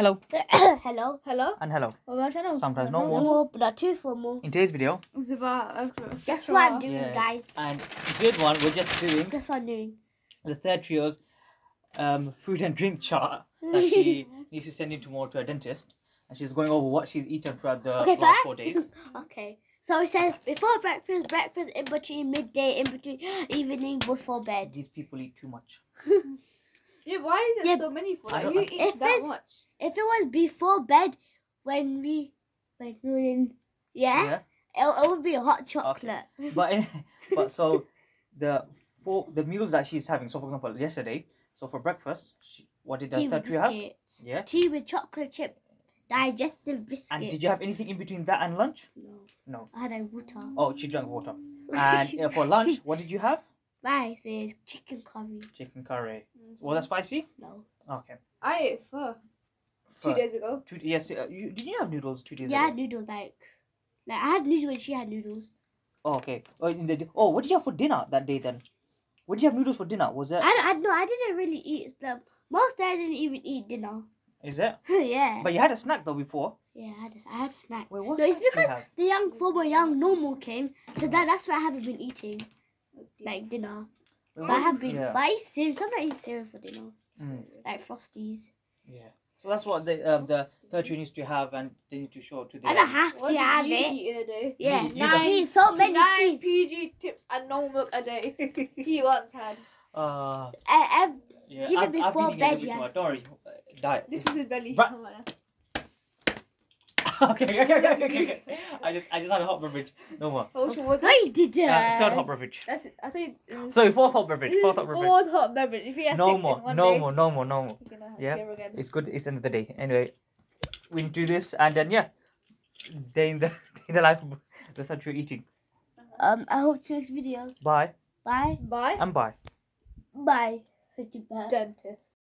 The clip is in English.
Hello Hello. Hello? and hello. What about channel? Sometimes Hello? no One more. more, but not two for more. In today's video, It's about Guess what I'm doing, Yeah. guys? and today's one, we're just doing Guess what I'm doing? the third trio's um, food and drink chart that she needs to send in tomorrow to a dentist. And she's going over what she's eaten throughout the Okay, last four first. days. okay. So it says before breakfast, breakfast in between midday, in between evening, before bed. These people eat too much. Yeah, why is it Yeah, so many for? I Like, don't who know. eats If that much? If it was before bed, when we, when we were in, yeah, It, it would be a hot chocolate. But but so the four the meals that she's having. So for example, yesterday, so for breakfast, she, what did the Tea third with trio have? Yeah. Tea with chocolate chip, digestive biscuits. And did you have anything in between that and lunch? No. No. I had a water. Oh, she drank water. And uh, for lunch, what did you have? Rice with chicken curry. Chicken curry. Was that spicy? No. Okay. I ate pho two days ago. Two, yes. Uh, you, did you have noodles two days Yeah, ago? Yeah, noodles like, like I had noodles when she had noodles. Oh, okay. Oh, in the, oh, what did you have for dinner that day then? What did you have noodles for dinner? Was it? I, I no, I didn't really eat them. Most days I didn't even eat dinner. Is it? yeah. But you had a snack though before. yeah, I had a, I had a snack. Wait, what No, it's you because have? the young former young normal came, so that that's why I haven't been eating like dinner. Wait, I have been. Yeah. But I eat cereal. Sometimes I eat cereal for dinner, Mm, like Frosties. yeah. So that's what the um, the third trio needs to have, and they need to show to the. I don't have to did have you it. eat in a day? Yeah, You- you nine. don't- so many Nine cheese. PG tips and no milk a day. he once had. Uh, Uh, ev- yeah. Even I've, I've before been eating bed, little yes. too. Don't worry. Uh, Diet. This is his belly. Right. Man. okay, okay, okay, okay, okay. I just, I just had a hot beverage. No more. Oh, so what no, you didn't. Uh, third hot beverage. That's it. I think. mm, Sorry, fourth hot beverage. Fourth hot beverage. fourth hot beverage. If he has No six more, in one no day, more, no more, no more. have Yeah. again. It's good. It's the end of the day. Anyway, we do this, and then yeah, day in the day in the life of the third trio eating. Um, I hope to next videos. Bye Bye. Bye. and bye. Bye. Dentist.